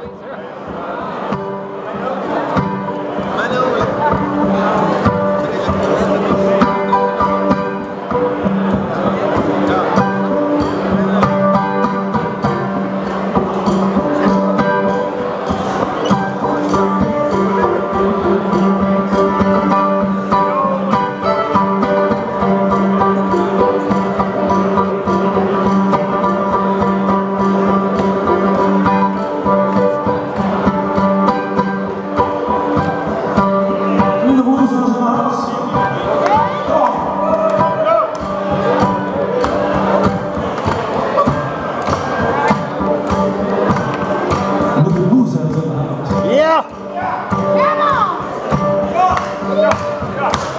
Thanks, Tchau, tchau.